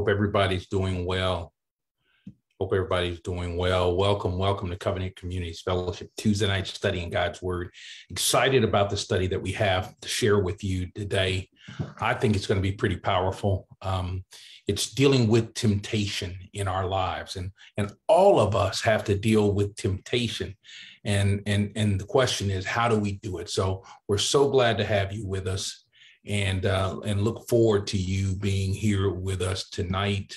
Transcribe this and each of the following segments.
Hope everybody's doing well. Hope everybody's doing well. Welcome, welcome to Covenant Communities Fellowship Tuesday night studying God's Word. Excited about the study that we have to share with you today. I think it's going to be pretty powerful. Um, it's dealing with temptation in our lives, and and all of us have to deal with temptation. And and and the question is, how do we do it? So we're so glad to have you with us and uh, and look forward to you being here with us tonight.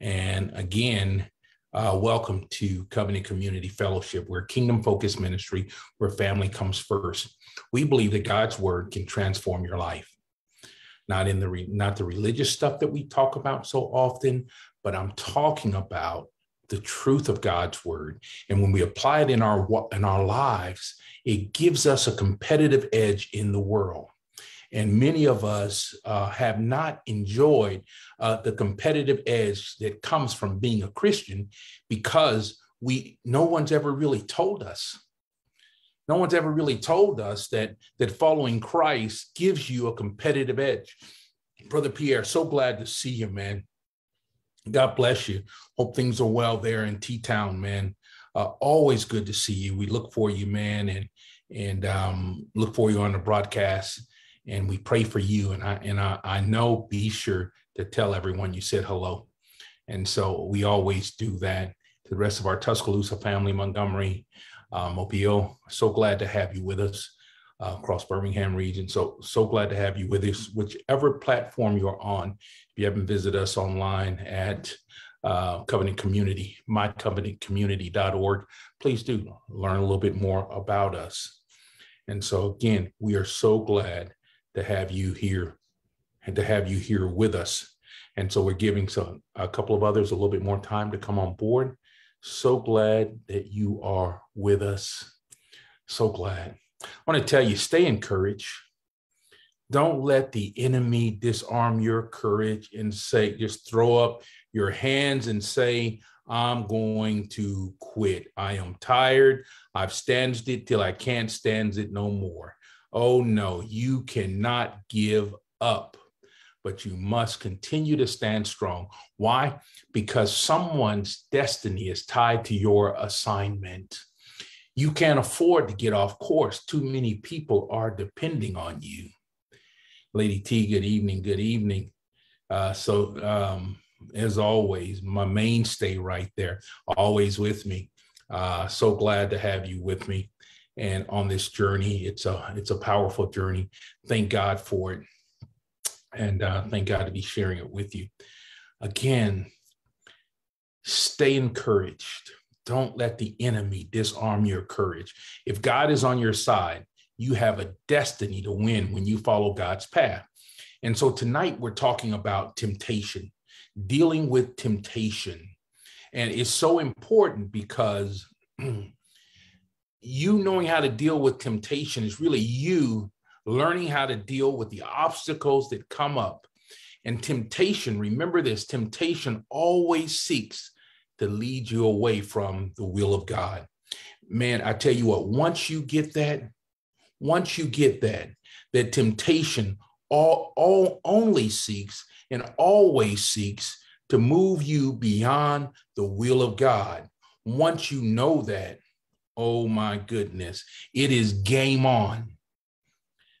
And again, uh, welcome to Covenant Community Fellowship. We're kingdom focused ministry where family comes first. We believe that God's word can transform your life. Not in the re- not the religious stuff that we talk about so often, but I'm talking about the truth of God's word. And when we apply it in our in our lives, it gives us a competitive edge in the world. And many of us uh, have not enjoyed uh, the competitive edge that comes from being a Christian because we no one's ever really told us. No one's ever really told us that that following Christ gives you a competitive edge. Brother Pierre, so glad to see you, man. God bless you. Hope things are well there in T Town, man. Uh, always good to see you. We look for you, man, and and um, look for you on the broadcast and we pray for you. And I and I, I know be sure to tell everyone you said hello. And so we always do that. To the rest of our Tuscaloosa family, Montgomery, uh, Mobile, so glad to have you with us uh, across Birmingham region. So so glad to have you with us, whichever platform you're on. If you haven't visited us online at uh, Covenant Community, mycovenantcommunity.org, please do learn a little bit more about us. And so again, we are so glad to have you here and to have you here with us. And so we're giving some a couple of others a little bit more time to come on board. So glad that you are with us. So glad. I want to tell you, stay encouraged. Don't let the enemy disarm your courage and say, just throw up your hands and say, I'm going to quit. I am tired. I've standed it till I can't stand it no more. Oh no, you cannot give up, but you must continue to stand strong. Why? Because someone's destiny is tied to your assignment. You can't afford to get off course. Too many people are depending on you. Lady T, good evening. Good evening. Uh, so, um, as always, my mainstay right there, always with me. Uh, so glad to have you with me and on this journey. It's a it's a powerful journey. Thank God for it, and uh, thank God to be sharing it with you. Again, stay encouraged. Don't let the enemy disarm your courage. If God is on your side, you have a destiny to win when you follow God's path. And so tonight we're talking about temptation, dealing with temptation. And it's so important because you knowing how to deal with temptation is really you learning how to deal with the obstacles that come up. And temptation, remember this temptation always seeks to lead you away from the will of God. Man, I tell you what, once you get that, once you get that, that temptation all, all only seeks and always seeks to move you beyond the will of God. Once you know that, Oh my goodness. It is game on.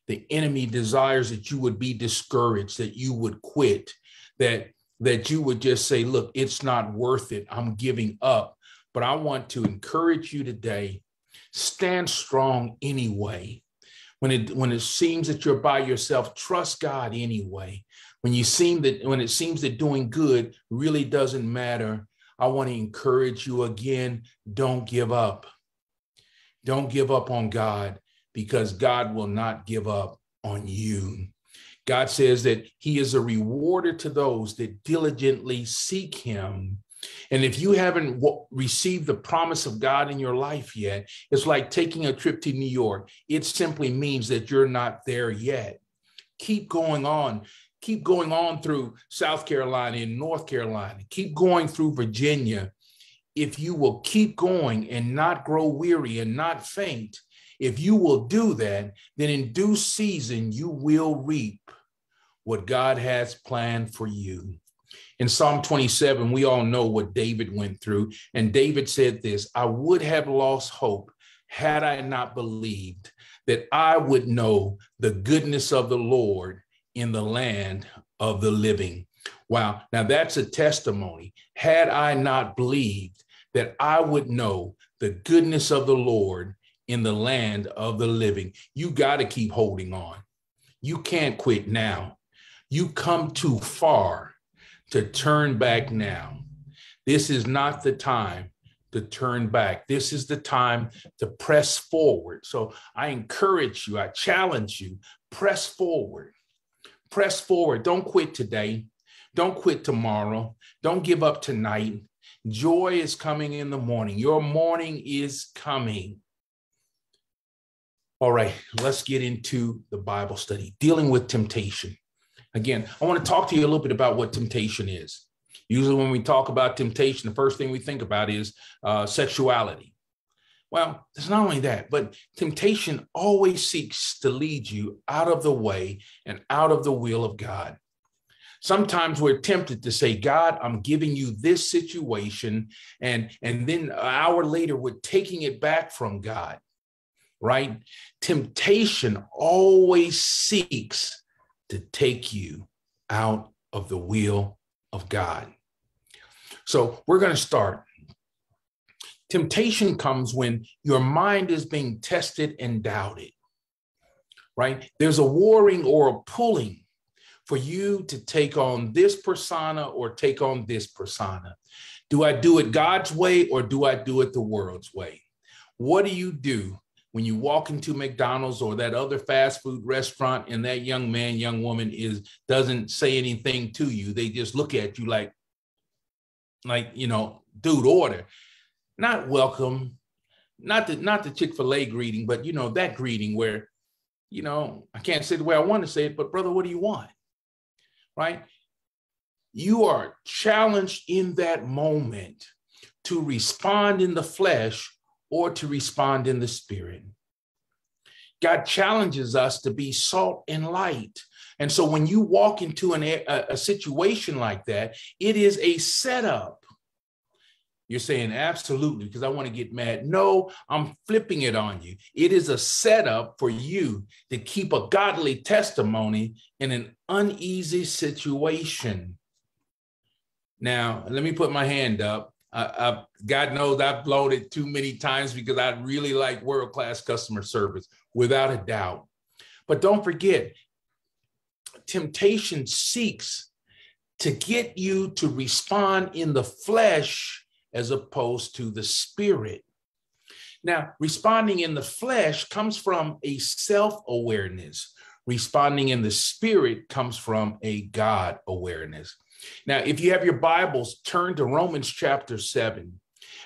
The enemy desires that you would be discouraged, that you would quit, that that you would just say, look, it's not worth it. I'm giving up. But I want to encourage you today, stand strong anyway. When it when it seems that you're by yourself, trust God anyway. When you seem that when it seems that doing good really doesn't matter, I want to encourage you again, don't give up. Don't give up on God because God will not give up on you. God says that He is a rewarder to those that diligently seek Him. And if you haven't w- received the promise of God in your life yet, it's like taking a trip to New York. It simply means that you're not there yet. Keep going on. Keep going on through South Carolina and North Carolina. Keep going through Virginia if you will keep going and not grow weary and not faint, if you will do that, then in due season you will reap what God has planned for you. In Psalm 27, we all know what David went through. And David said this I would have lost hope had I not believed that I would know the goodness of the Lord in the land of the living. Wow. Now that's a testimony. Had I not believed that I would know the goodness of the Lord in the land of the living, you got to keep holding on. You can't quit now. You come too far to turn back now. This is not the time to turn back. This is the time to press forward. So I encourage you, I challenge you, press forward. Press forward. Don't quit today. Don't quit tomorrow. Don't give up tonight. Joy is coming in the morning. Your morning is coming. All right, let's get into the Bible study, dealing with temptation. Again, I want to talk to you a little bit about what temptation is. Usually, when we talk about temptation, the first thing we think about is uh, sexuality. Well, it's not only that, but temptation always seeks to lead you out of the way and out of the will of God. Sometimes we're tempted to say, God, I'm giving you this situation. And, and then an hour later, we're taking it back from God, right? Temptation always seeks to take you out of the will of God. So we're going to start. Temptation comes when your mind is being tested and doubted, right? There's a warring or a pulling for you to take on this persona or take on this persona. Do I do it God's way or do I do it the world's way? What do you do when you walk into McDonald's or that other fast food restaurant and that young man, young woman is doesn't say anything to you, they just look at you like, like you know, dude, order, not welcome, not the not the Chick Fil A greeting, but you know that greeting where, you know, I can't say the way I want to say it, but brother, what do you want? Right? You are challenged in that moment to respond in the flesh or to respond in the spirit. God challenges us to be salt and light. And so when you walk into an, a, a situation like that, it is a setup. You're saying, absolutely, because I want to get mad. No, I'm flipping it on you. It is a setup for you to keep a godly testimony in an uneasy situation. Now, let me put my hand up. I, I, God knows I've blown it too many times because I really like world class customer service, without a doubt. But don't forget, temptation seeks to get you to respond in the flesh as opposed to the spirit. Now, responding in the flesh comes from a self awareness, responding in the spirit comes from a God awareness. Now, if you have your Bibles, turn to Romans chapter 7.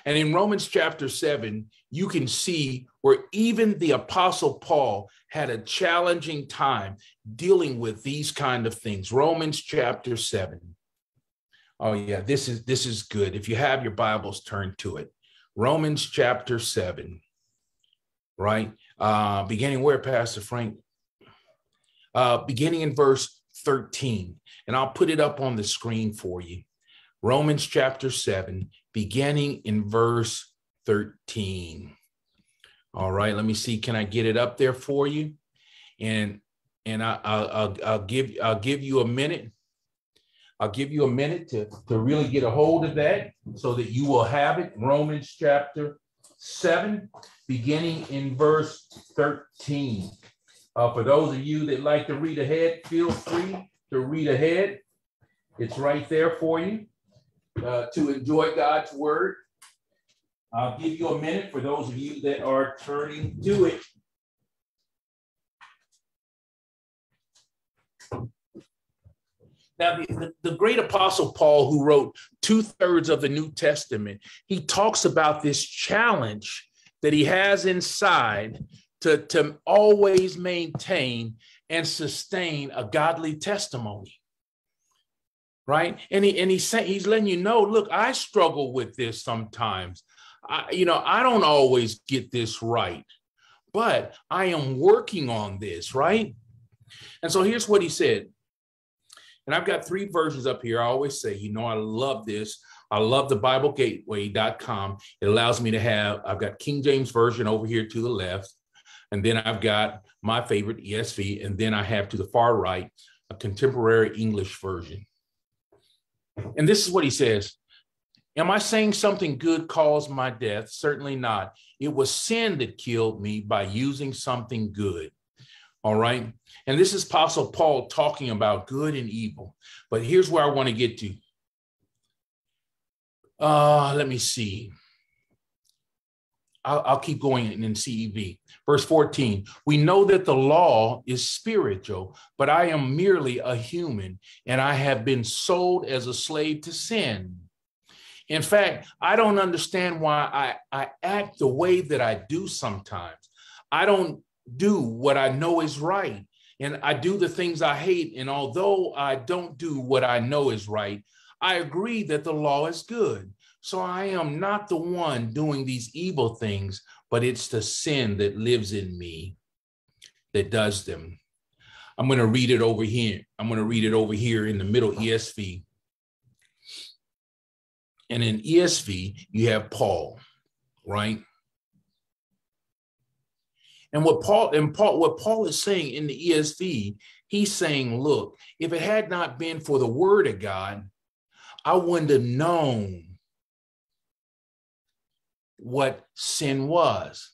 And in Romans chapter 7, you can see where even the apostle Paul had a challenging time dealing with these kind of things. Romans chapter 7. Oh yeah, this is this is good. If you have your Bibles, turn to it. Romans chapter 7. Right? Uh beginning where Pastor Frank? Uh beginning in verse 13 and I'll put it up on the screen for you. Romans chapter 7, beginning in verse 13. All right, let me see. Can I get it up there for you? And and I, will I'll give I'll give you a minute. I'll give you a minute to, to really get a hold of that so that you will have it. Romans chapter 7, beginning in verse 13. Uh, for those of you that like to read ahead, feel free to read ahead. It's right there for you uh, to enjoy God's word. I'll give you a minute for those of you that are turning to it. Now, the, the, great apostle Paul, who wrote two thirds of the New Testament, he talks about this challenge that he has inside to, to always maintain and sustain a godly testimony right? And he and he's saying he's letting you know look i struggle with this sometimes. I, you know i don't always get this right but i am working on this right? And so here's what he said And I've got three versions up here. I always say, you know, I love this. I love the BibleGateway.com. It allows me to have, I've got King James Version over here to the left. And then I've got my favorite ESV. And then I have to the far right, a contemporary English version. And this is what he says Am I saying something good caused my death? Certainly not. It was sin that killed me by using something good. All right. And this is Apostle Paul talking about good and evil. But here's where I want to get to. Uh, let me see. I'll, I'll keep going in CEV. Verse 14 We know that the law is spiritual, but I am merely a human, and I have been sold as a slave to sin. In fact, I don't understand why I, I act the way that I do sometimes. I don't do what I know is right, and I do the things I hate. And although I don't do what I know is right, I agree that the law is good. So I am not the one doing these evil things, but it's the sin that lives in me that does them. I'm going to read it over here. I'm going to read it over here in the middle ESV. And in ESV, you have Paul, right? And what Paul and Paul, what Paul is saying in the ESV, he's saying, look, if it had not been for the word of God, I wouldn't have known what sin was.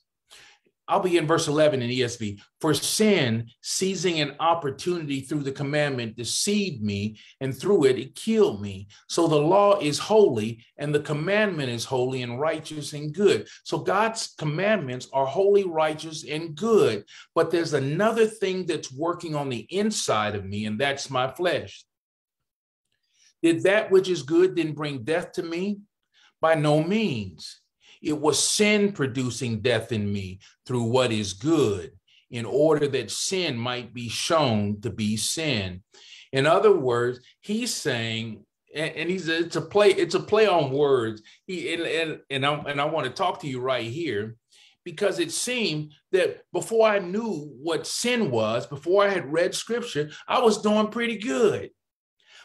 I'll be in verse 11 in ESV. For sin, seizing an opportunity through the commandment, deceived me, and through it, it killed me. So the law is holy, and the commandment is holy and righteous and good. So God's commandments are holy, righteous, and good. But there's another thing that's working on the inside of me, and that's my flesh. Did that which is good then bring death to me? By no means. It was sin producing death in me through what is good, in order that sin might be shown to be sin. In other words, he's saying, and, he's it's a play, it's a play on words. He and and and I, and I want to talk to you right here because it seemed that before I knew what sin was, before I had read scripture, I was doing pretty good.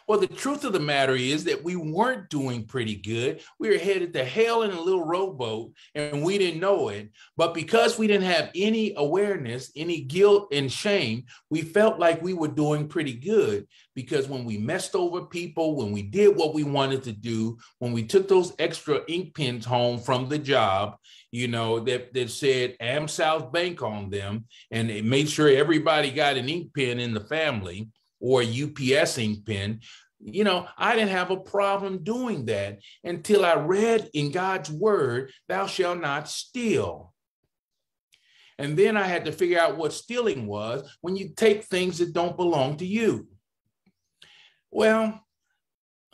Well, the truth of the matter is that we weren't doing pretty good. We were headed to hell in a little rowboat and we didn't know it. But because we didn't have any awareness, any guilt and shame, we felt like we were doing pretty good. Because when we messed over people, when we did what we wanted to do, when we took those extra ink pens home from the job, you know, that, that said AmSouth Bank on them, and it made sure everybody got an ink pen in the family or a UPS ink pen. You know, I didn't have a problem doing that until I read in God's word, Thou shalt not steal. And then I had to figure out what stealing was when you take things that don't belong to you. Well,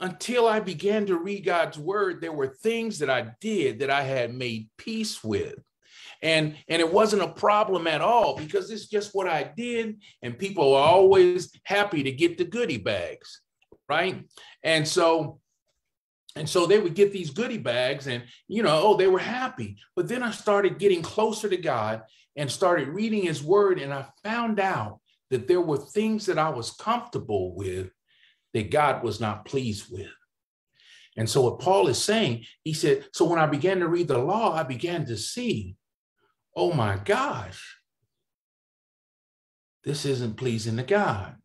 until I began to read God's word, there were things that I did that I had made peace with and and it wasn't a problem at all because it's just what I did, and people are always happy to get the goodie bags, right? And so and so they would get these goodie bags and you know oh they were happy. But then i started getting closer to god and started reading his word and i found out that there were things that i was comfortable with that god was not pleased with. And so what paul is saying he said so when i began to read the law i began to see oh my gosh, this isn't pleasing to God.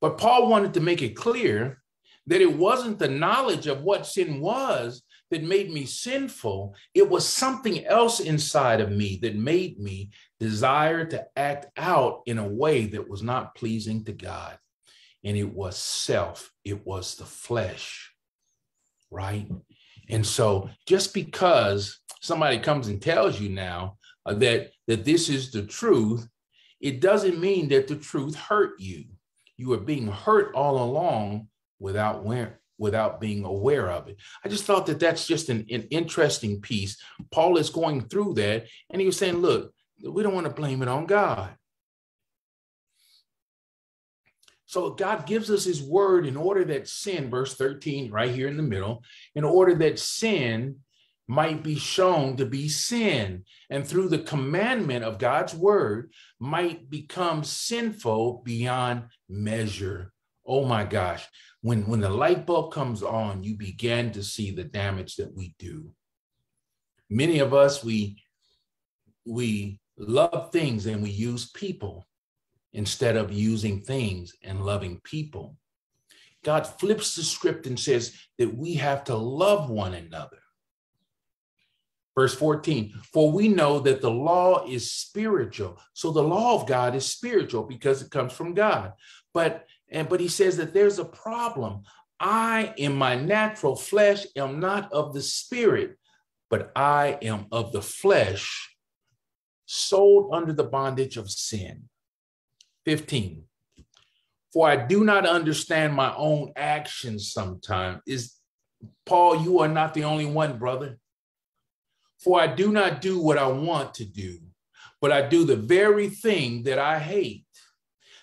But Paul wanted to make it clear that it wasn't the knowledge of what sin was that made me sinful. It was something else inside of me that made me desire to act out in a way that was not pleasing to God. And it was self, it was the flesh, right? And so just because somebody comes and tells you now uh, that that this is the truth, it doesn't mean that the truth hurt you. You are being hurt all along without where, without being aware of it. I just thought that that's just an, an interesting piece. Paul is going through that, and he was saying, "Look, we don't want to blame it on God." So God gives us his word in order that sin, verse 13, right here in the middle, in order that sin might be shown to be sin, and through the commandment of God's word, might become sinful beyond measure. oh my gosh, when, when the light bulb comes on, you begin to see the damage that we do. Many of us, we, we love things and we use people instead of using things and loving people. God flips the script and says that we have to love one another. Verse 14, for we know that the law is spiritual. So the law of God is spiritual because it comes from God. But and but he says that there's a problem. I in my natural flesh am not of the spirit, but I am of the flesh, sold under the bondage of sin. 15. For I do not understand my own actions sometimes. Is Paul, you are not the only one, brother. For I do not do what I want to do, but I do the very thing that I hate.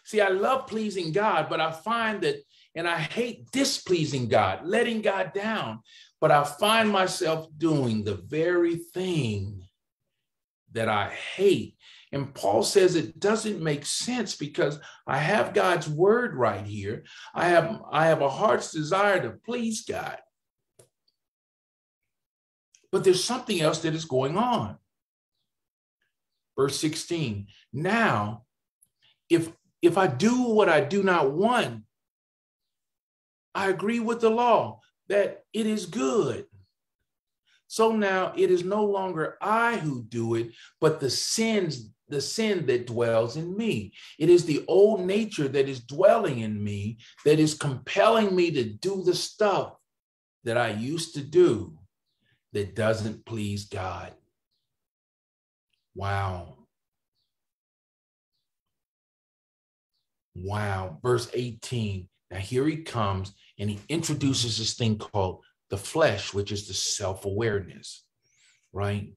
See, I love pleasing God, but I find that, and I hate displeasing God, letting God down, but I find myself doing the very thing that I hate. And Paul says it doesn't make sense because I have God's word right here. I have I have a heart's desire to please God but there's something else that is going on. Verse 16. Now, if if I do what I do not want, I agree with the law that it is good. So now it is no longer I who do it, but the sins, the sin that dwells in me. It is the old nature that is dwelling in me that is compelling me to do the stuff that I used to do that doesn't please God. Wow. Wow. Verse 18. Now here he comes and he introduces this thing called the flesh, which is the self awareness, right?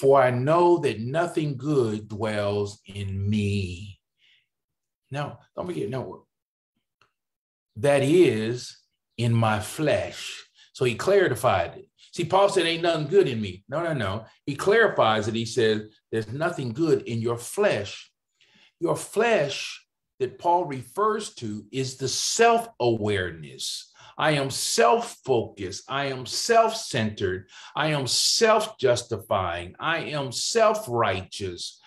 For I know that nothing good dwells in me. Now, don't forget, no, that is in my flesh. So he clarified it. See, Paul said, Ain't nothing good in me. No, no, no. He clarifies it. He says, There's nothing good in your flesh. Your flesh that Paul refers to is the self awareness. I am self focused. I am self centered. I am self justifying. I am self righteous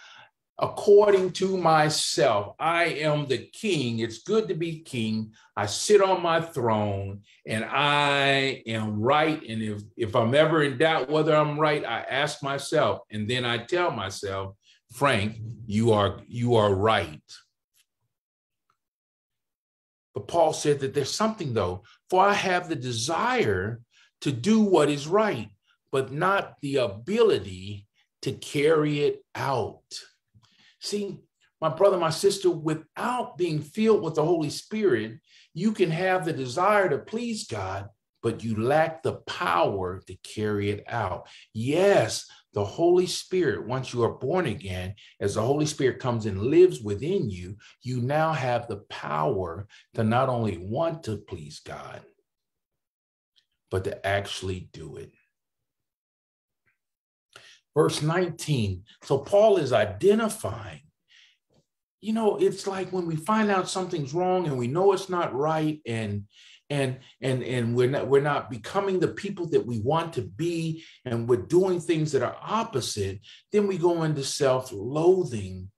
according to myself. I am the king. It's good to be king. I sit on my throne and I am right. And if, if I'm ever in doubt whether I'm right, I ask myself and then I tell myself, Frank, you are you are right. But Paul said that there's something though, for I have the desire to do what is right, but not the ability to carry it out. See, my brother, my sister, without being filled with the Holy Spirit, you can have the desire to please God, but you lack the power to carry it out. Yes, the Holy Spirit, once you are born again, as the Holy Spirit comes and lives within you, you now have the power to not only want to please God, but to actually do it. Verse 19. So Paul is identifying, you know, it's like when we find out something's wrong and we know it's not right and and and and we're not we're not becoming the people that we want to be and we're doing things that are opposite, then we go into self-loathing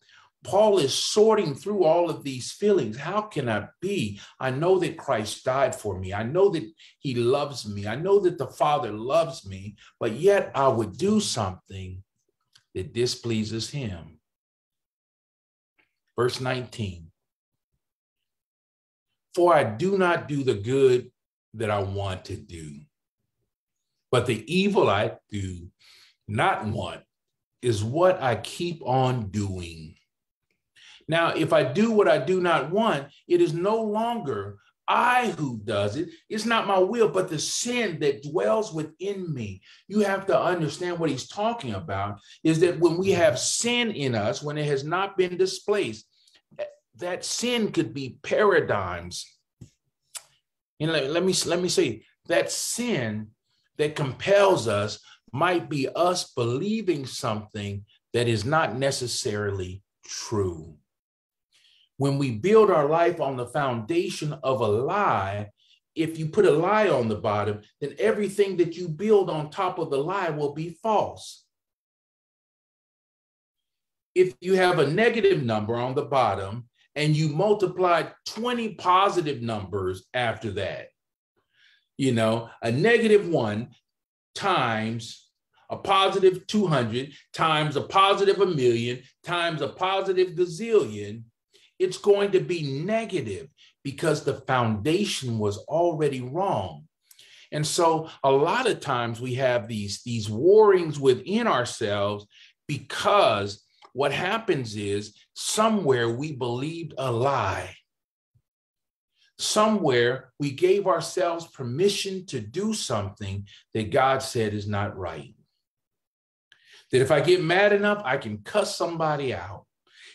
Paul is sorting through all of these feelings. How can I be? I know that Christ died for me. I know that he loves me. I know that the Father loves me, but yet I would do something that displeases him. Verse 19 For I do not do the good that I want to do, but the evil I do not want is what I keep on doing. Now, if I do what I do not want, it is no longer I who does it. It's not my will, but the sin that dwells within me. You have to understand what he's talking about is that when we have sin in us, when it has not been displaced, that sin could be paradigms. And let, let me let me say that sin that compels us might be us believing something that is not necessarily true. When we build our life on the foundation of a lie, if you put a lie on the bottom, then everything that you build on top of the lie will be false. If you have a negative number on the bottom and you multiply 20 positive numbers after that, you know, a negative one times a positive 200 times a positive a million times a positive gazillion, it's going to be negative because the foundation was already wrong. And so a lot of times we have these, these warrings within ourselves because what happens is somewhere we believed a lie. Somewhere we gave ourselves permission to do something that God said is not right. That if I get mad enough, I can cuss somebody out.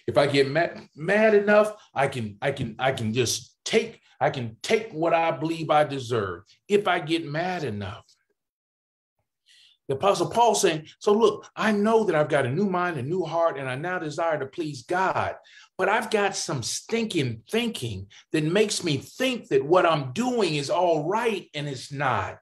If I get mad, mad enough, I can I can I can just take, I can take what I believe I deserve if I get mad enough. The Apostle Paul saying, So look, I know that I've got a new mind, a new heart, and I now desire to please God. But I've got some stinking thinking that makes me think that what I'm doing is all right and it's not.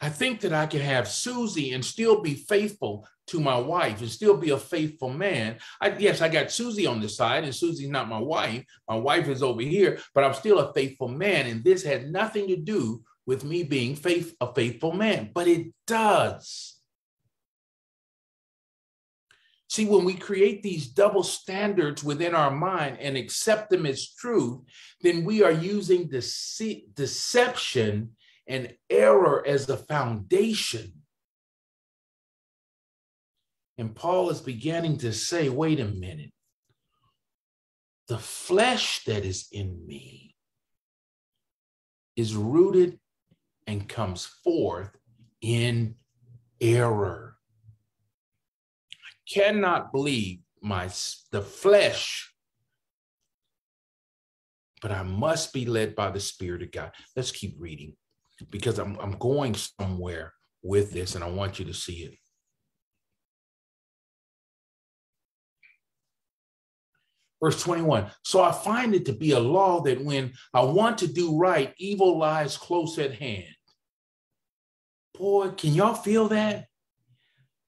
I think that I can have Susie and still be faithful to my wife and still be a faithful man. I, yes, I got Susie on the side, and Susie's not my wife. My wife is over here, but I'm still a faithful man. And this had nothing to do with me being faith, a faithful man, but it does. See, when we create these double standards within our mind and accept them as truth, then we are using dece- deception and error as the foundation. And Paul is beginning to say, wait a minute. The flesh that is in me is rooted and comes forth in error. I cannot believe my the flesh but I must be led by the Spirit of God. Let's keep reading because I'm, I'm going somewhere with this and I want you to see it. Verse 21 So I find it to be a law that when I want to do right, evil lies close at hand. Boy, can y'all feel that?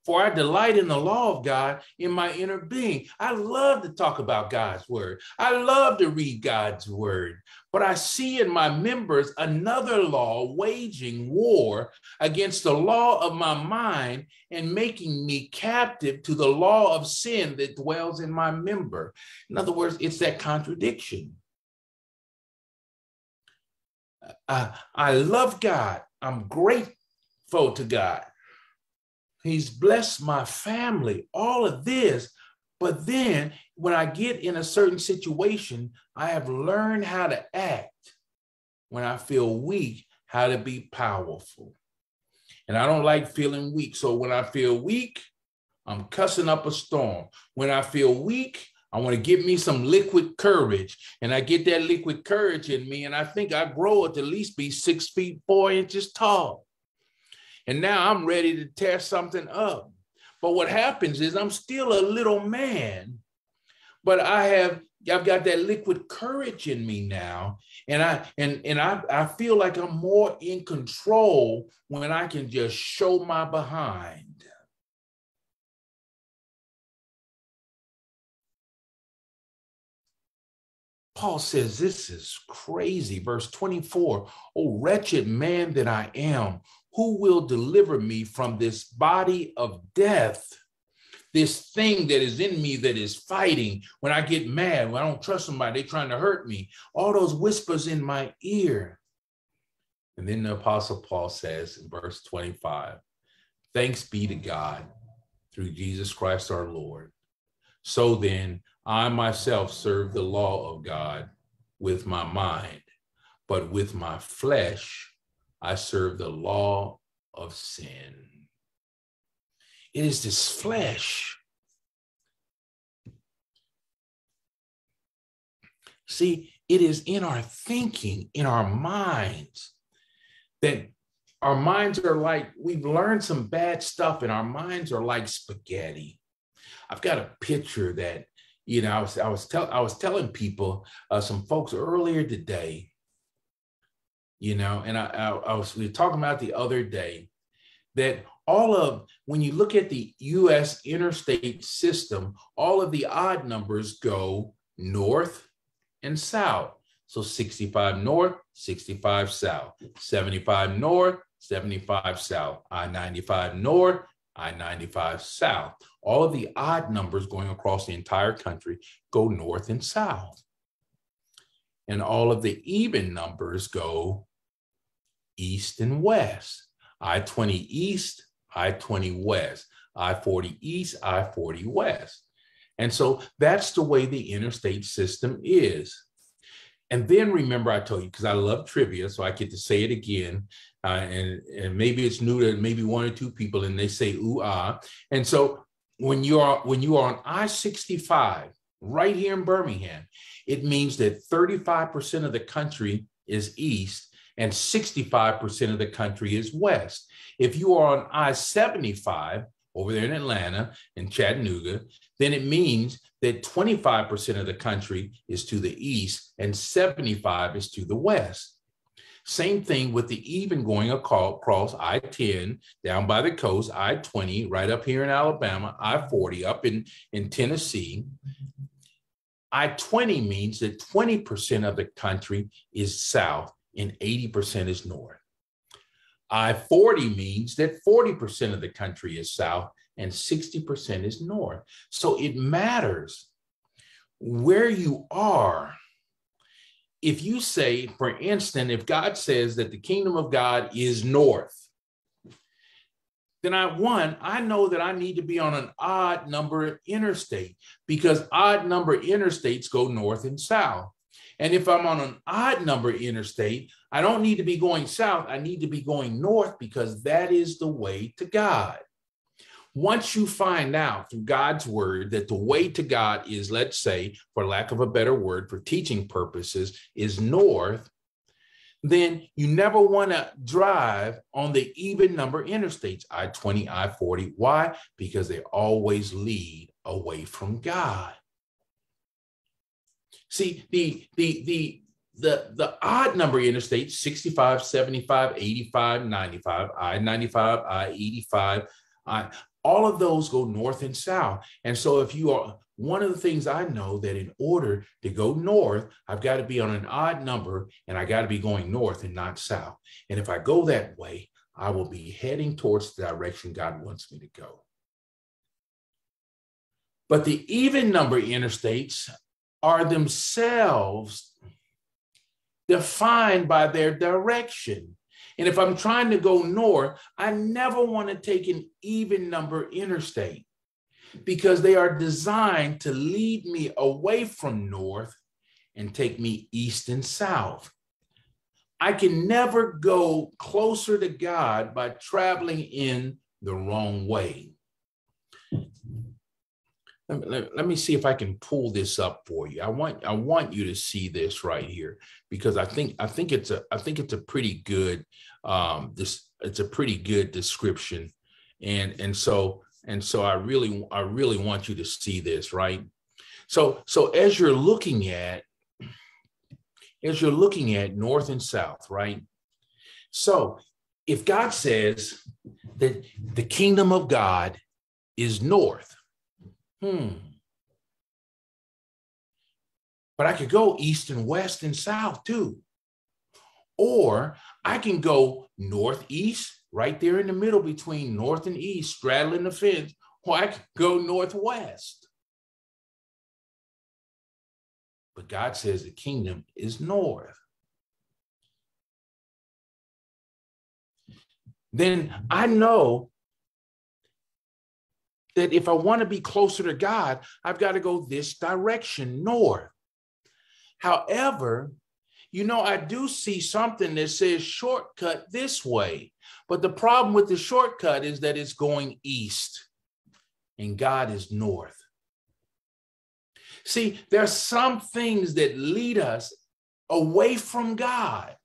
For I delight in the law of God in my inner being. I love to talk about God's word. I love to read God's word. But I see in my members another law waging war against the law of my mind and making me captive to the law of sin that dwells in my member. In other words, it's that contradiction. I, love God. I'm grateful to God. He's blessed my family, all of this. But then when I get in a certain situation, I have learned how to act when I feel weak, how to be powerful. And I don't like feeling weak. So when I feel weak, I'm cussing up a storm. When I feel weak, I want to give me some liquid courage. And I get that liquid courage in me. And I think I grow at least be six feet, four inches tall. And now I'm ready to tear something up. But what happens is I'm still a little man, but I have I've got that liquid courage in me now. And I and and I, I feel like I'm more in control when I can just show my behind. Paul says, This is crazy. Verse 24 Oh, wretched man that I am, who will deliver me from this body of death? This thing that is in me that is fighting when I get mad, when I don't trust somebody, they're trying to hurt me. All those whispers in my ear. And then the Apostle Paul says in verse 25, Thanks be to God through Jesus Christ our Lord. So then, I myself serve the law of God with my mind, but with my flesh, I serve the law of sin. It is this flesh. See, it is in our thinking, in our minds, that our minds are like, we've learned some bad stuff, and our minds are like spaghetti. I've got a picture that you know, I was I was tell I was telling people uh, some folks earlier today, you know, and I, I, I was we were talking about the other day that all of when you look at the U.S. interstate system, all of the odd numbers go north and south. So 65 north, 65 south, 75 north, 75 south, I 95 north, I 95 south. All of the odd numbers going across the entire country go north and south. And all of the even numbers go east and west. I 20 east, I 20 west, I 40 east, I 40 west. And so that's the way the interstate system is. And then remember, I told you, because I love trivia, so I get to say it again. Uh, and, and maybe it's new to maybe one or two people, and they say ooh ah. And so when you are when you are on I-65 right here in Birmingham, it means that 35% of the country is east and 65% of the country is west. If you are on I-75 over there in Atlanta and Chattanooga, then it means that 25% of the country is to the east and 75 is to the west. Same thing with the even going across I 10 down by the coast, I 20 right up here in Alabama, I 40 up in, in Tennessee. I 20 means that 20% of the country is south and 80% is north. I 40 means that 40% of the country is south and 60% is north. So it matters where you are. If you say, for instance, if God says that the kingdom of God is north, then I one, I know that I need to be on an odd number interstate because odd number interstates go north and south. And if I'm on an odd number interstate, I don't need to be going south. I need to be going north because that is the way to God. Once you find out through God's word that the way to God is, let's say, for lack of a better word, for teaching purposes, is north, then you never want to drive on the even number interstates, I 20, I 40. Why? Because they always lead away from God. See, the, the, the, the, the odd number interstates 65, 75, 85, 95, I 95, I 85, I, all of those go north and south. And so if you are one of the things I know that in order to go north, I've got to be on an odd number and I got to be going north and not south. And if I go that way, I will be heading towards the direction God wants me to go. But the even number interstates are themselves defined by their direction. And if I'm trying to go north, I never want to take an even number interstate because they are designed to lead me away from north and take me east and south. I can never go closer to God by traveling in the wrong way. Let me, let, me see if I can pull this up for you. I want I want you to see this right here because I think I think it's a I think it's a pretty good um, this it's a pretty good description, and and so and so I really I really want you to see this right. So so as you're looking at as you're looking at north and south, right? So if God says that the kingdom of God is north, hmm. But I could go east and west and south too. Or I can go northeast, right there in the middle between north and east, straddling the fence, or I can go northwest. But God says the kingdom is north. Then I know that if I want to be closer to God, I've got to go this direction, north. However, you know, I do see something that says shortcut this way. But the problem with the shortcut is that it's going east and God is north. See, there are some things that lead us away from God.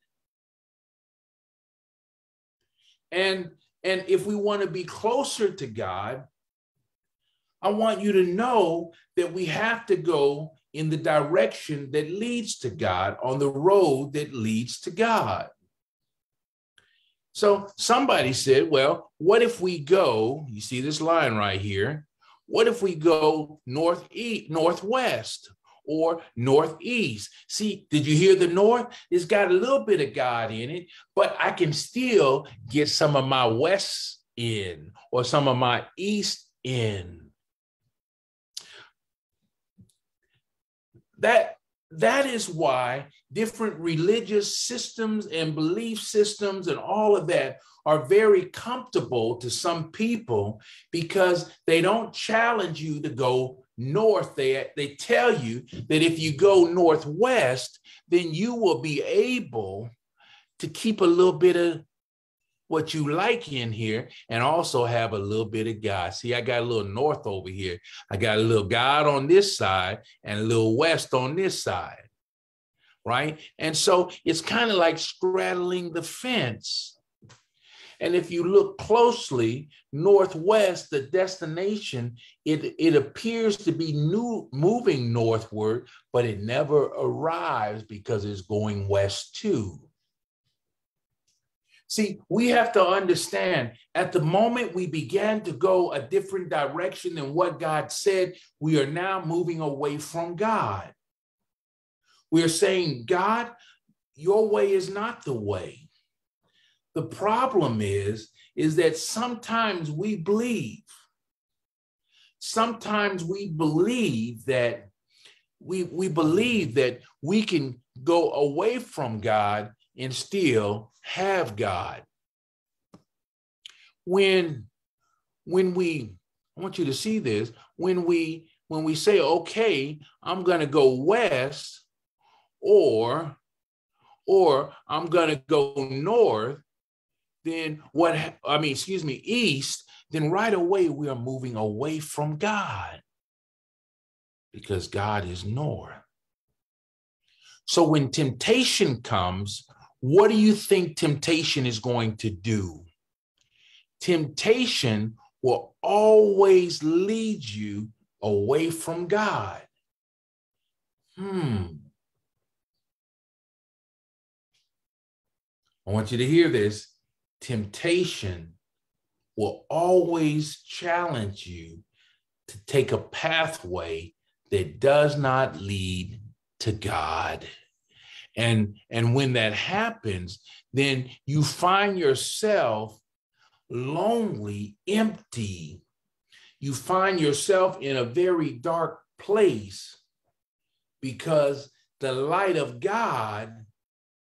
And, and if we want to be closer to God, I want you to know that we have to go in the direction that leads to God, on the road that leads to God. So somebody said, well, what if we go, you see this line right here, what if we go northeast, northwest or northeast? See, did you hear the north? It's got a little bit of God in it, but I can still get some of my west in or some of my east in. That that is why different religious systems and belief systems and all of that are very comfortable to some people because they don't challenge you to go north. They, they tell you that if you go northwest then you will be able to keep a little bit of what you like in here and also have a little bit of God. See, I got a little north over here. I got a little God on this side and a little west on this side. Right. And so it's kind of like straddling the fence. And if you look closely, northwest, the destination, it, it appears to be new, moving northward, but it never arrives because it's going west too. See, we have to understand at the moment we began to go a different direction than what God said, we are now moving away from God. We are saying, God, your way is not the way. The problem is, is that sometimes we believe, sometimes we believe that we, we believe that we can go away from God and still have God. When when we I want you to see this, when we when we say okay, I'm going to go west or or I'm going to go north, then what I mean, excuse me, east, then right away we are moving away from God because God is north. So when temptation comes, what do you think temptation is going to do? Temptation will always lead you away from God. Hmm. I want you to hear this. Temptation will always challenge you to take a pathway that does not lead to God. And, and when that happens, then you find yourself lonely, empty. You find yourself in a very dark place because the light of God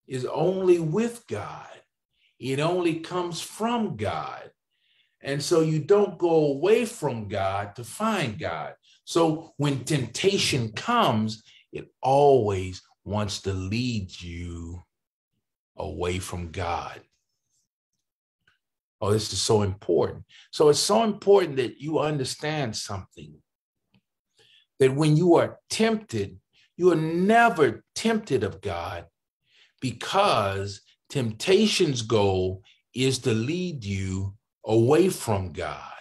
is only with God. It only comes from God. And so you don't go away from God to find God. So when temptation comes, it always wants to lead you away from God. Oh, this is so important. So it's so important that you understand something that when you are tempted, you are never tempted of God because temptation's goal is to lead you away from God,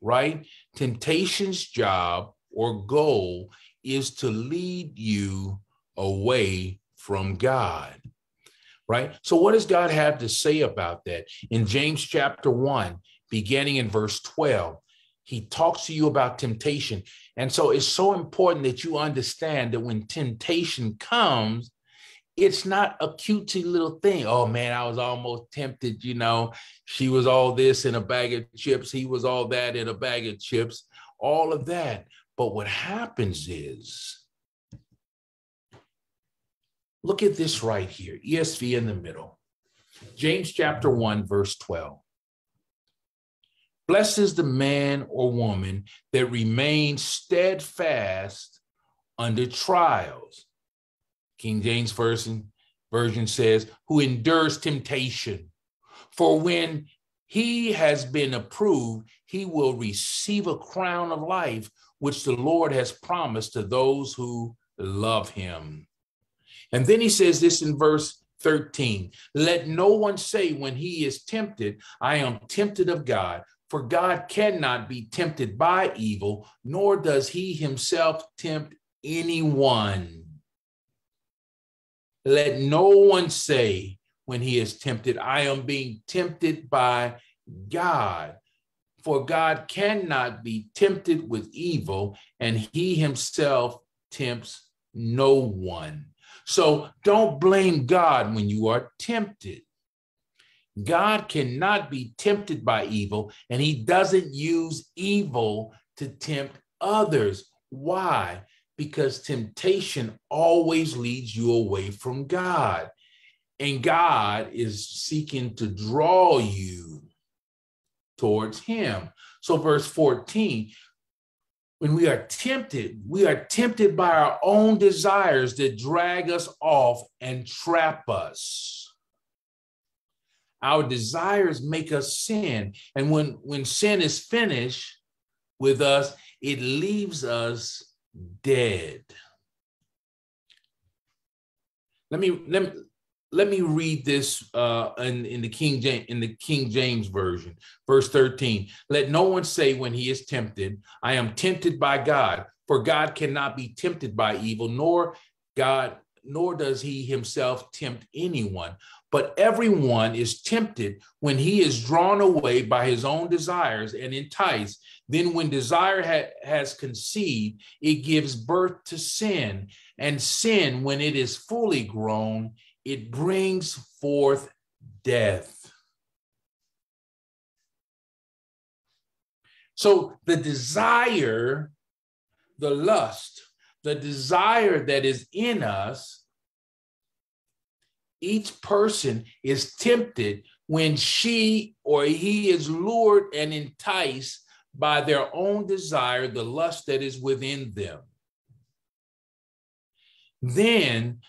right? Temptation's job or goal is to lead you away from God. Right? So, what does God have to say about that? In James chapter 1, beginning in verse 12, he talks to you about temptation. And so, it's so important that you understand that when temptation comes, it's not a cutesy little thing. Oh man, I was almost tempted. You know, she was all this in a bag of chips. He was all that in a bag of chips, all of that. But what happens is Look at this right here, ESV in the middle. James chapter 1, verse 12. Blessed is the man or woman that remains steadfast under trials. King James Version, version says, who endures temptation. For when he has been approved, he will receive a crown of life, which the Lord has promised to those who love him. And then he says this in verse 13 Let no one say when he is tempted, I am tempted of God. For God cannot be tempted by evil, nor does he himself tempt anyone. Let no one say when he is tempted, I am being tempted by God. For God cannot be tempted with evil, and he himself tempts no one. So don't blame God when you are tempted. God cannot be tempted by evil, and he doesn't use evil to tempt others. Why? Because temptation always leads you away from God, and God is seeking to draw you towards him. So, verse 14, when we are tempted, we are tempted by our own desires that drag us off and trap us. Our desires make us sin. And when, when sin is finished with us, it leaves us dead. Let me let me let me read this uh, in, in the King James in the King James version, verse 13. Let no one say when he is tempted, I am tempted by God, for God cannot be tempted by evil, nor God, nor does he himself tempt anyone. But everyone is tempted when he is drawn away by his own desires and enticed. Then, when desire ha- has conceived, it gives birth to sin. And sin, when it is fully grown, it brings forth death. So, the desire, the lust, the desire that is in us each person is tempted when she or he is lured and enticed by their own desire, the lust that is within them. Then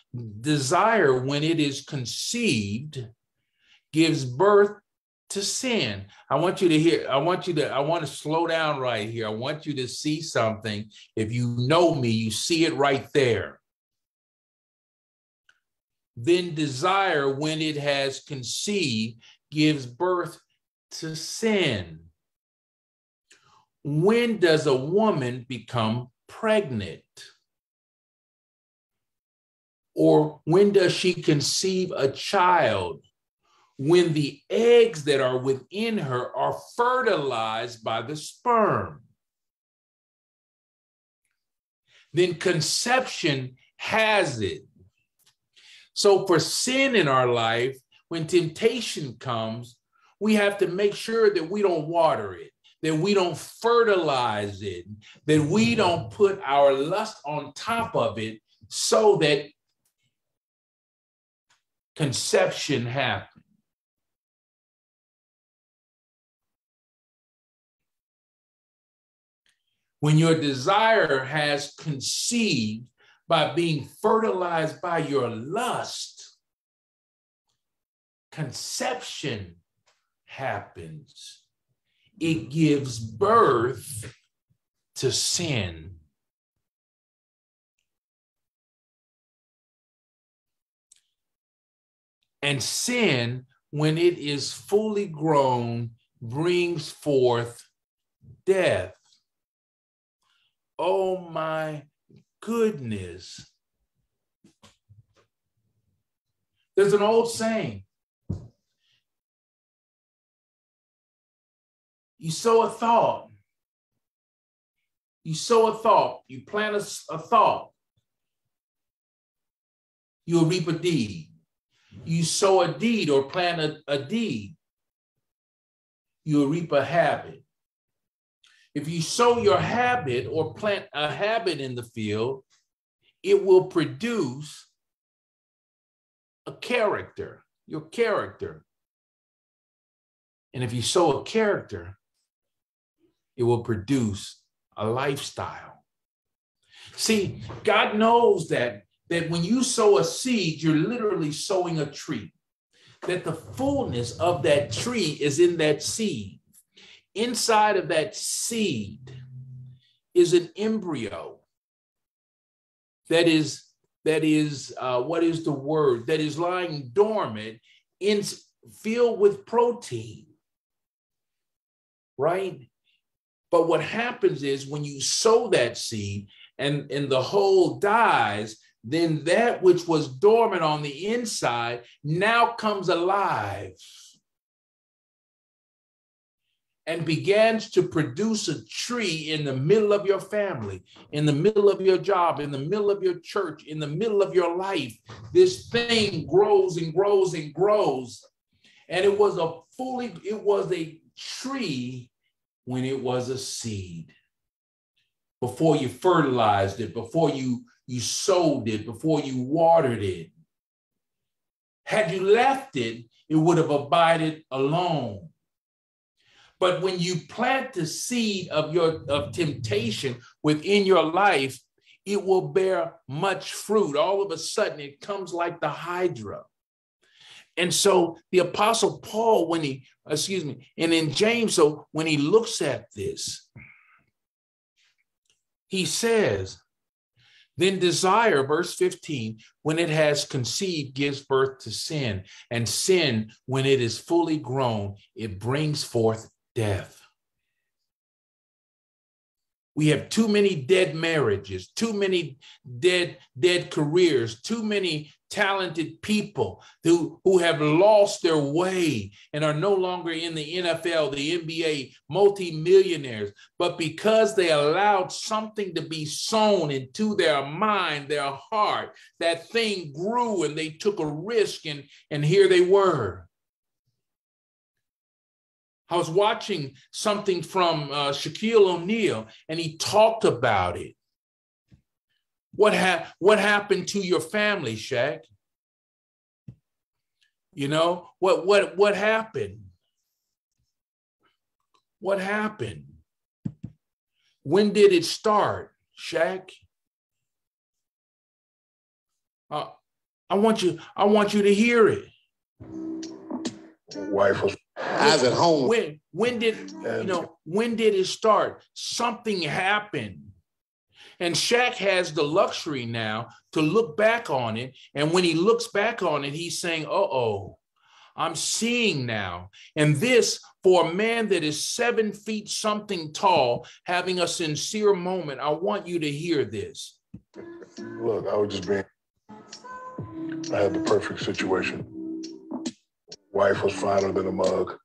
desire, when it is conceived, gives birth to sin. I want you to hear, I want you to, I want to slow down right here. I want you to see something. If you know me, you see it right there. Then desire, when it has conceived, gives birth to sin. When does a woman become pregnant? Or when does she conceive a child? When the eggs that are within her are fertilized by the sperm. Then conception has it. So, for sin in our life, when temptation comes, we have to make sure that we don't water it, that we don't fertilize it, that we don't put our lust on top of it so that conception happens. When your desire has conceived, by being fertilized by your lust, conception happens. It gives birth to sin. And sin, when it is fully grown, brings forth death. Oh my goodness. There's an old saying you sow a thought, you sow a thought, you plant a, a thought, you'll reap a deed. You sow a deed or plant a, a deed, you'll reap a habit. If you sow your habit or plant a habit in the field, it will produce a character, your character. And if you sow a character, it will produce a lifestyle. See, God knows that, that when you sow a seed, you're literally sowing a tree, that the fullness of that tree is in that seed. Inside of that seed is an embryo that is that is uh, what is the word? That is lying dormant in filled with protein right? But what happens is when you sow that seed and, and the hole dies, then that which was dormant on the inside now comes alive and begins to produce a tree in the middle of your family, in the middle of your job, in the middle of your church, in the middle of your life. This thing grows and grows and grows. And it was a fully, it was a tree when it was a seed. Before you fertilized it, before you, you sowed it, before you watered it. Had you left it, it would have abided alone. But when you plant the seed of your of temptation within your life, it will bear much fruit. All of a sudden, it comes like the hydra. And so the apostle Paul, when he, excuse me, and in James, so when he looks at this, he says, then desire, verse 15, when it has conceived, gives birth to sin. And sin, when it is fully grown, it brings forth death. We have too many dead marriages, too many dead dead careers, too many talented people who, who have lost their way and are no longer in the NFL, the NBA, multimillionaires, but because they allowed something to be sown into their mind, their heart, that thing grew and they took a risk and, and here they were. I was watching something from uh, Shaquille O'Neal, and he talked about it. What, ha- what happened to your family, Shaq? You know, what, what, what happened? What happened? When did it start, Shaq? Uh, I want you, I want you to hear it. Wife was At home. When when did you know when did it start? Something happened. And Shaq has the luxury now to look back on it. And when he looks back on it, he's saying, uh oh, I'm seeing now. And this, for a man that is seven feet something tall, having a sincere moment, I want you to hear this. Look, I was just being, I had the perfect situation. Wife was finer than a mug.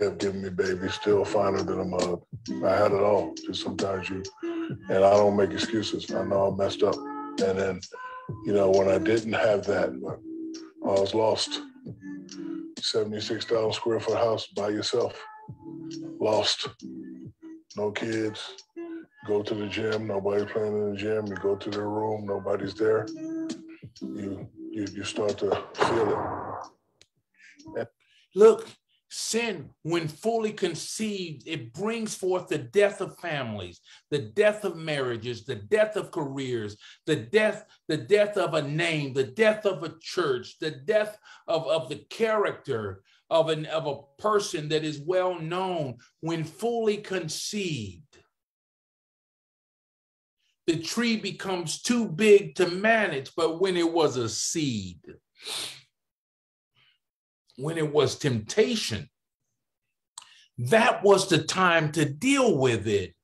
Kept giving me baby, still finer than a mug. I had it all. Just sometimes you, and I don't make excuses. I know I messed up. And then, you know, when I didn't have that, I was lost. 76,000 square foot house by yourself. Lost. No kids. Go to the gym. Nobody playing in the gym. You go to their room. Nobody's there. You you you start to feel it. Look, sin, when fully conceived, it brings forth the death of families, the death of marriages, the death of careers, the death, the death of a name, the death of a church, the death of, of the character of, an, of a person that is well known when fully conceived. The tree becomes too big to manage, but when it was a seed, when it was temptation, that was the time to deal with it.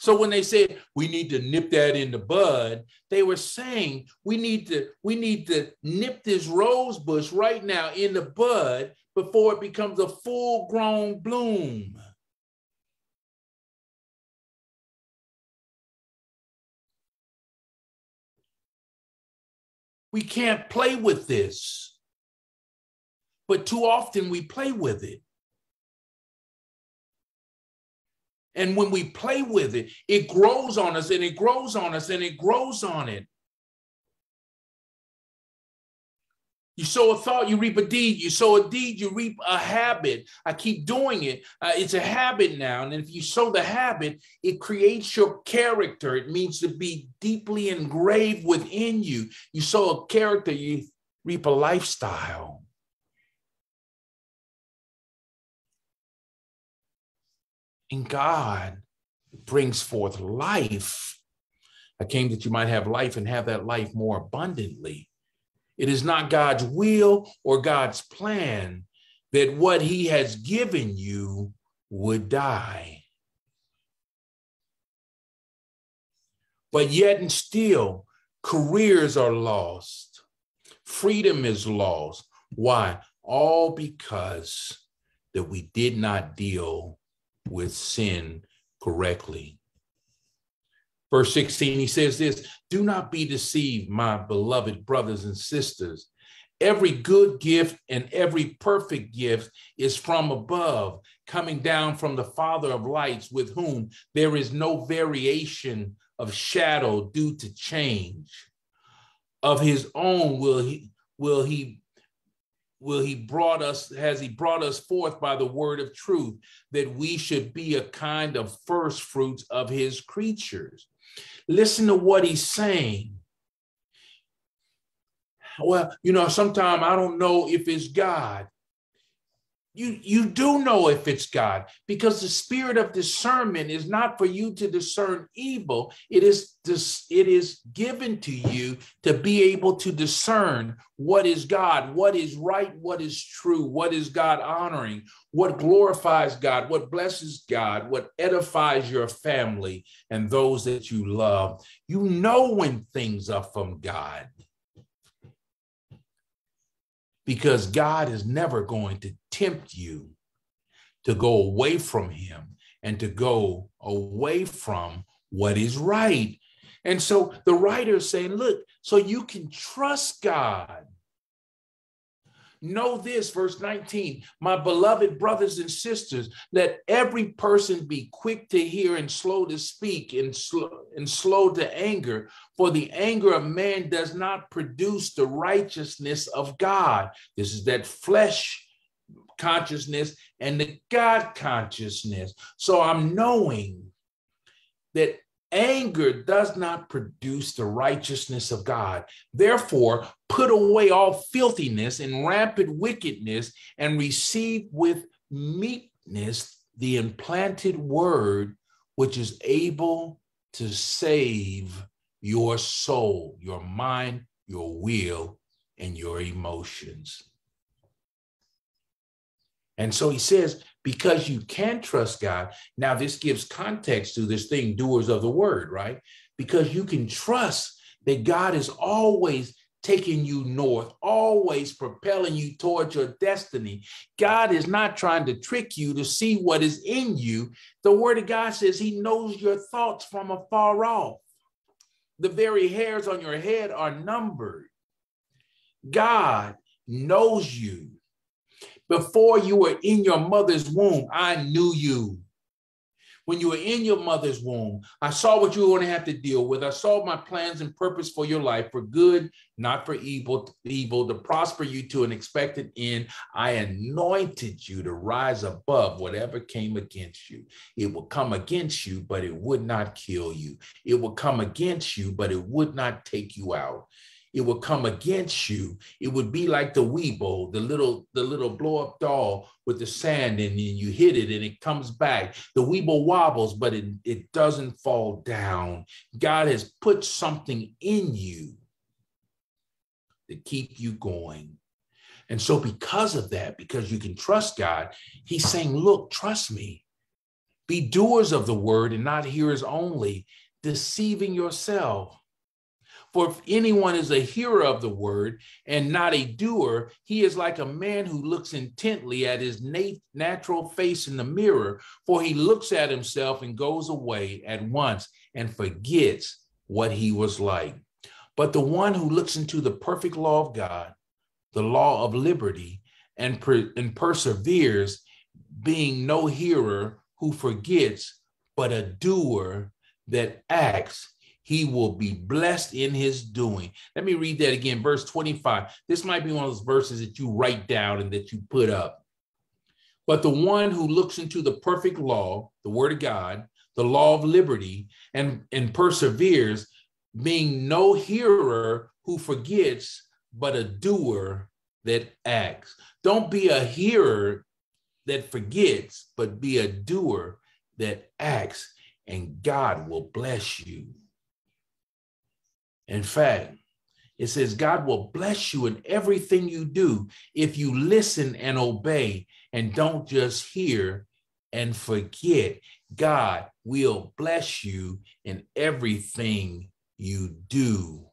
So when they said we need to nip that in the bud, they were saying we need to we need to nip this rose bush right now in the bud before it becomes a full-grown bloom. We can't play with this but too often we play with it. And when we play with it, it grows on us and it grows on us and it grows on it. You sow a thought, you reap a deed. You sow a deed, you reap a habit. I keep doing it. Uh, it's a habit now. And if you sow the habit, it creates your character. It means to be deeply engraved within you. You sow a character, you reap a lifestyle. And God brings forth life. I came that you might have life and have that life more abundantly. It is not God's will or God's plan that what he has given you would die. But yet and still, careers are lost. Freedom is lost. Why? All because that we did not deal with sin correctly. Verse 16, he says this Do not be deceived, my beloved brothers and sisters. Every good gift and every perfect gift is from above, coming down from the Father of lights, with whom there is no variation of shadow due to change. Of his own will he will he will he brought us has he brought us forth by the word of truth that we should be a kind of first fruits of his creatures? Listen to what he's saying. Well you know sometimes i don't know if it's god you you do know if it's god because the spirit of discernment is not for you to discern evil. It is it is given to you to be able to discern what is god what is right what is true what is god honoring what glorifies god what blesses god what edifies your family and those that you love. You know when things are from god because God is never going to tempt you to go away from Him and to go away from what is right. And so the writer is saying, look, so you can trust God Know this, verse 19, my beloved brothers and sisters, let every person be quick to hear and slow to speak and slow, and slow to anger, for the anger of man does not produce the righteousness of God. This is that flesh consciousness and the God consciousness. So I'm knowing that Anger does not produce the righteousness of God. Therefore, put away all filthiness and rampant wickedness and receive with meekness the implanted word, which is able to save your soul, your mind, your will, and your emotions. And so he says, because you can trust God. Now, this gives context to this thing, doers of the word, right? Because you can trust that God is always taking you north, always propelling you towards your destiny. God is not trying to trick you to see what is in you. The word of God says he knows your thoughts from afar off. The very hairs on your head are numbered. God knows you. Before you were in your mother's womb, I knew you. When you were in your mother's womb, I saw what you were going to have to deal with. I saw my plans and purpose for your life for good, not for evil, evil to prosper you to an expected end. I anointed you to rise above whatever came against you. It will come against you, but it would not kill you. It will come against you, but it would not take you out it would come against you. It would be like the Weeble, the little, the little blow-up doll with the sand and you hit it and it comes back. The Weeble wobbles, but it, it doesn't fall down. God has put something in you to keep you going. And so, because of that, because you can trust God, He's saying, Look, trust me. Be doers of the word and not hearers only, deceiving yourself. For if anyone is a hearer of the word and not a doer, he is like a man who looks intently at his nat- natural face in the mirror, for he looks at himself and goes away at once and forgets what he was like. But the one who looks into the perfect law of God, the law of liberty, and, per- and perseveres, being no hearer who forgets, but a doer that acts, he will be blessed in his doing. Let me read that again, verse 25. This might be one of those verses that you write down and that you put up. But the one who looks into the perfect law, the word of God, the law of liberty, and, and perseveres, being no hearer who forgets, but a doer that acts. Don't be a hearer that forgets, but be a doer that acts, and God will bless you. In fact, it says God will bless you in everything you do if you listen and obey and don't just hear and forget, God will bless you in everything you do.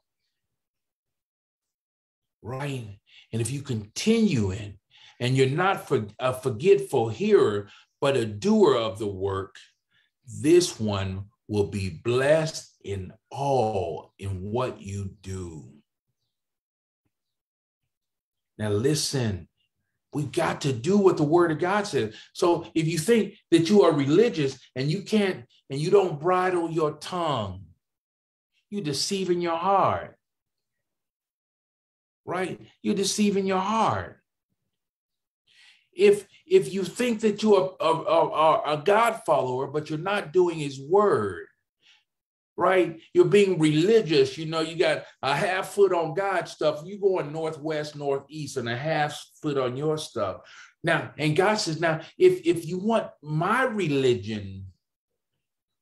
Right? And if you continue in and you're not for, a forgetful hearer, but a doer of the work, this one will be blessed in all in what you do. Now, listen, we got to do what the word of God says. So if you think that you are religious and you can't, and you don't bridle your tongue, you're deceiving your heart. Right? You're deceiving your heart. If if you think that you are a, a, a God follower, but you're not doing his word, right? You're being religious. You know, you got a half foot on God stuff. You going northwest, northeast, and a half foot on your stuff. Now, and God says, now, if if you want my religion,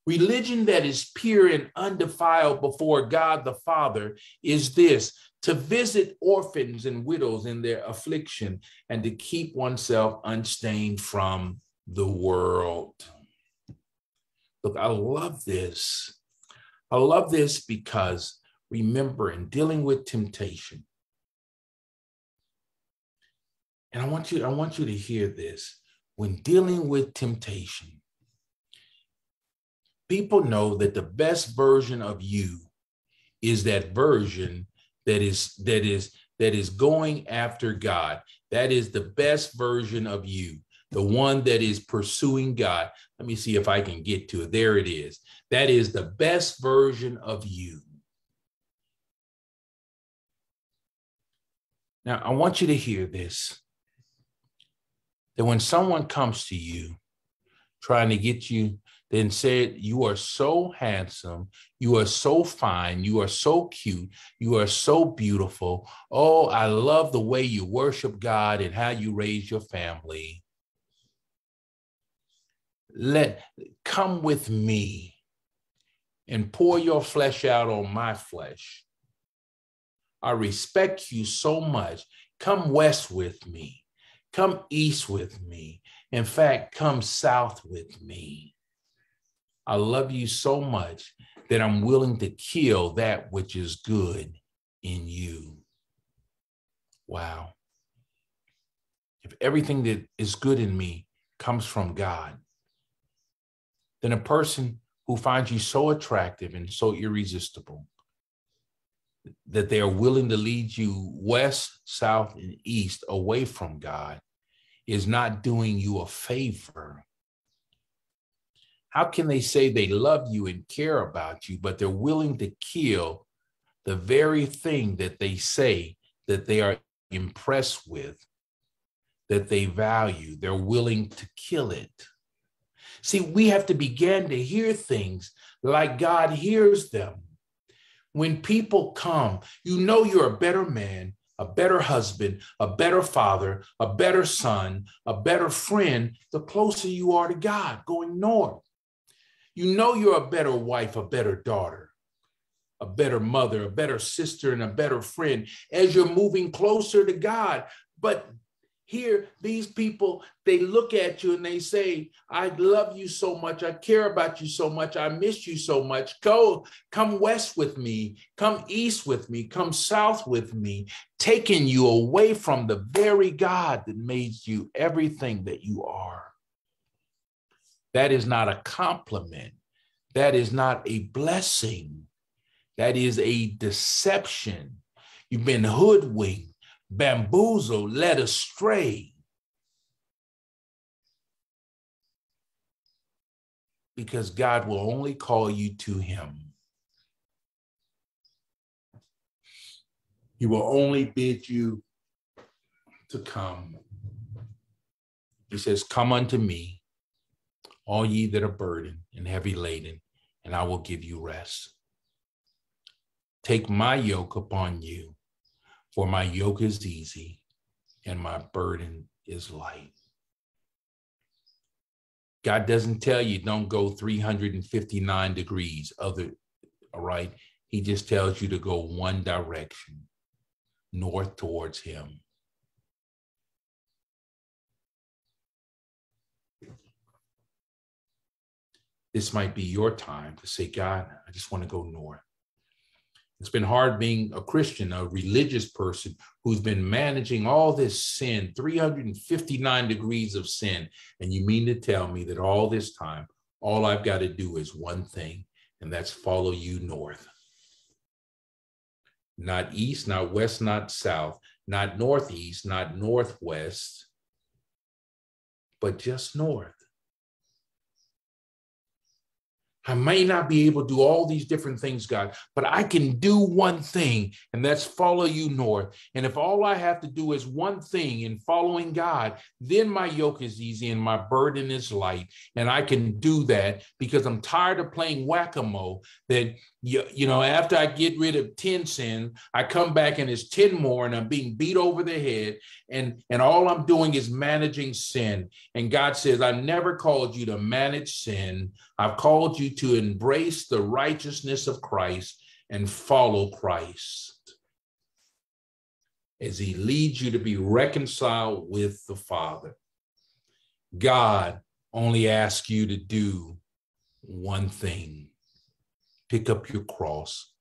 religion that is pure and undefiled before God the Father, is this to visit orphans and widows in their affliction and to keep oneself unstained from the world. Look, I love this I love this because remember, in dealing with temptation, and I want you, I want you to hear this. When dealing with temptation, people know that the best version of you is that version that is that is that is going after God. That is the best version of you, the one that is pursuing God. Let me see if I can get to it. There it is. That is the best version of you. Now, I want you to hear this that when someone comes to you trying to get you, then said, You are so handsome, you are so fine, you are so cute, you are so beautiful. Oh, I love the way you worship God and how you raise your family. Let come with me and pour your flesh out on my flesh. I respect you so much. Come west with me. Come east with me. In fact, come south with me. I love you so much that I'm willing to kill that which is good in you. Wow. If everything that is good in me comes from God, then a person who finds you so attractive and so irresistible that they are willing to lead you west, south, and east away from God is not doing you a favor. How can they say they love you and care about you, but they're willing to kill the very thing that they say that they are impressed with, that they value? They're willing to kill it. See, we have to begin to hear things like God hears them. When people come, you know you're a better man, a better husband, a better father, a better son, a better friend, the closer you are to God going north. You know you're a better wife, a better daughter, a better mother, a better sister, and a better friend as you're moving closer to God. But here these people they look at you and they say i love you so much. I care about you so much. I miss you so much. Go come west with me. Come east with me. Come south with me taking you away from the very god that made you everything that you are. That is not a compliment. That is not a blessing. That is a deception. You've been hoodwinked bamboozled, led astray. Because God will only call you to Him. He will only bid you to come. He says, Come unto me, all ye that are burdened and heavy laden, and I will give you rest. Take my yoke upon you for my yoke is easy and my burden is light. God doesn't tell you don't go 359 degrees other all right he just tells you to go one direction north towards him this might be your time to say, God, I just want to go north. It's been hard being a Christian, a religious person who's been managing all this sin, 359 degrees of sin. And you mean to tell me that all this time, all I've got to do is one thing, and that's follow you north. Not east, not west, not south, not northeast, not northwest, but just north. I may not be able to do all these different things, God, but I can do one thing, and that's follow you north. And if all I have to do is one thing in following God, then my yoke is easy and my burden is light. And I can do that because I'm tired of playing whack a mole. That, you, you know, after I get rid of 10 sins, I come back and it's 10 more, and I'm being beat over the head. And, and all I'm doing is managing sin. And God says, I never called you to manage sin. I've called you to embrace the righteousness of Christ and follow Christ as he leads you to be reconciled with the Father. God only asks you to do one thing pick up your cross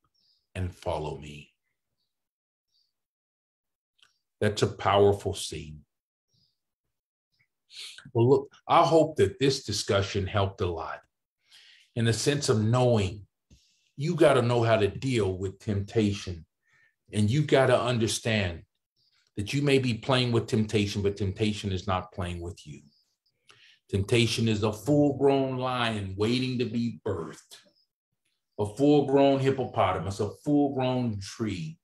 and follow me. That's a powerful scene. Well, look, I hope that this discussion helped a lot in the sense of knowing you got to know how to deal with temptation. And you got to understand that you may be playing with temptation, but temptation is not playing with you. Temptation is a full grown lion waiting to be birthed, a full grown hippopotamus, a full grown tree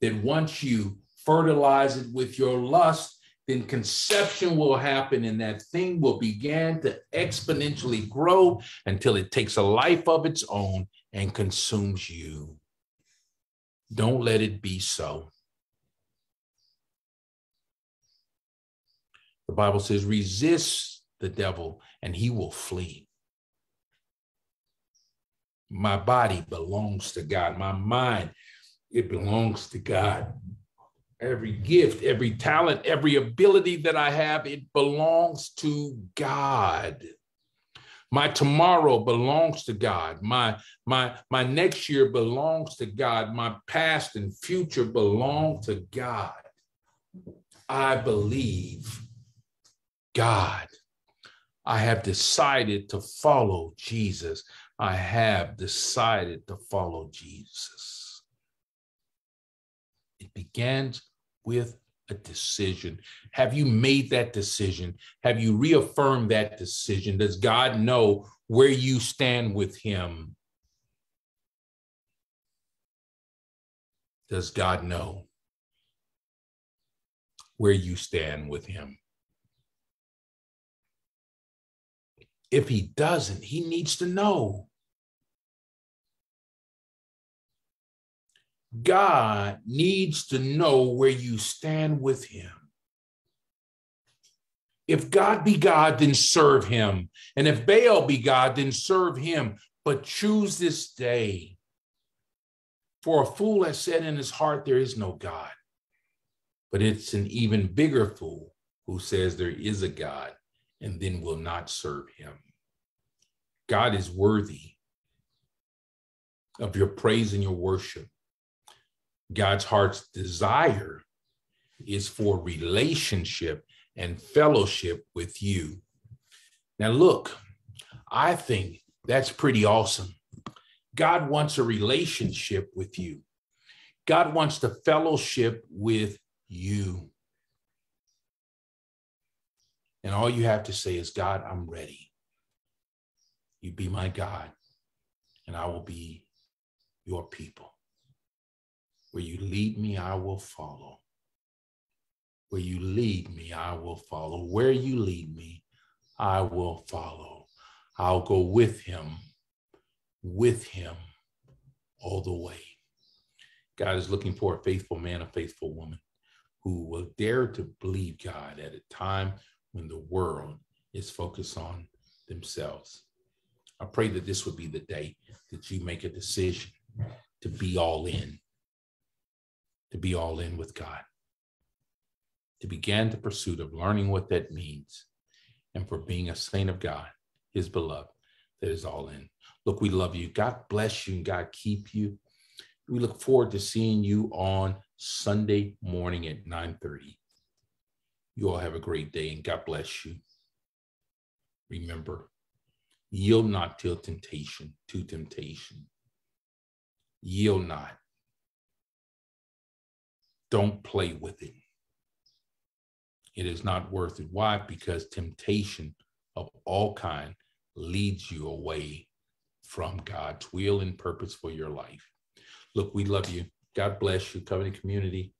that once you fertilize it with your lust, then conception will happen and that thing will begin to exponentially grow until it takes a life of its own and consumes you. Don't let it be so. The Bible says, resist the devil and he will flee. My body belongs to God. My mind, it belongs to God every gift, every talent, every ability that I have, it belongs to God. My tomorrow belongs to God. My, my, my next year belongs to God. My past and future belong to God. I believe God. I have decided to follow Jesus. I have decided to follow Jesus. Begins with a decision. Have you made that decision? Have you reaffirmed that decision? Does God know where you stand with Him? Does God know where you stand with Him? If He doesn't, He needs to know. God needs to know where you stand with him. If God be God, then serve him. And if Baal be God, then serve him. But choose this day. For a fool has said in his heart, There is no God. But it's an even bigger fool who says there is a God and then will not serve him. God is worthy of your praise and your worship. God's heart's desire is for relationship and fellowship with you. Now, look, I think that's pretty awesome. God wants a relationship with you, God wants to fellowship with you. And all you have to say is, God, I'm ready. You be my God, and I will be your people. Where you lead me, I will follow. Where you lead me, I will follow. Where you lead me, I will follow. I'll go with him, with him all the way. God is looking for a faithful man, a faithful woman who will dare to believe God at a time when the world is focused on themselves. I pray that this would be the day that you make a decision to be all in to be all in with God, to begin the pursuit of learning what that means, and for being a saint of God, his beloved, that is all in. Look, we love you. God bless you and God keep you. We look forward to seeing you on Sunday morning at 9:30. You all have a great day and God bless you. Remember, yield not till temptation, to temptation. Yield not. Don't play with it. It is not worth it. Why? Because temptation of all kind leads you away from God's will and purpose for your life. Look, we love you. God bless you, Covenant Community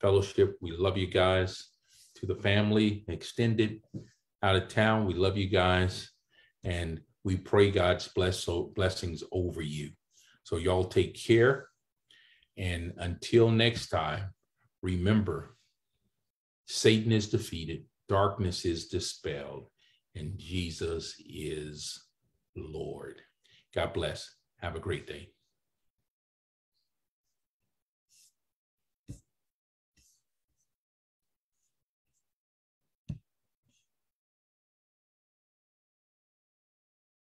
Fellowship. We love you guys. To the family, extended, out of town, we love you guys. And we pray God's bless, so, blessings over you. So, y'all take care. And until next time, remember Satan is defeated, darkness is dispelled, and Jesus is Lord. God bless. Have a great day.